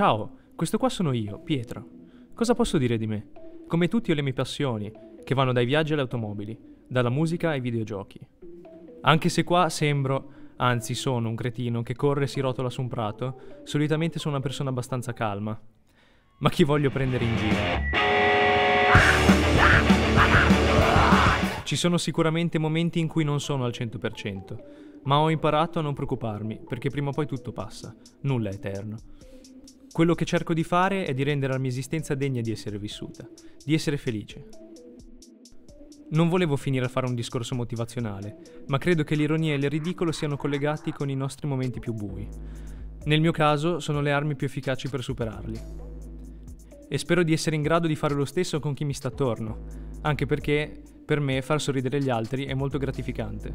Ciao, questo qua sono io, Pietro. Cosa posso dire di me? Come tutti ho le mie passioni, che vanno dai viaggi alle automobili, dalla musica ai videogiochi. Anche se qua sembro, anzi sono un cretino che corre e si rotola su un prato, solitamente sono una persona abbastanza calma. Ma chi voglio prendere in giro? Ci sono sicuramente momenti in cui non sono al 100%, ma ho imparato a non preoccuparmi, perché prima o poi tutto passa, nulla è eterno. Quello che cerco di fare è di rendere la mia esistenza degna di essere vissuta, di essere felice. Non volevo finire a fare un discorso motivazionale, ma credo che l'ironia e il ridicolo siano collegati con i nostri momenti più bui. Nel mio caso sono le armi più efficaci per superarli. E spero di essere in grado di fare lo stesso con chi mi sta attorno, anche perché per me far sorridere gli altri è molto gratificante.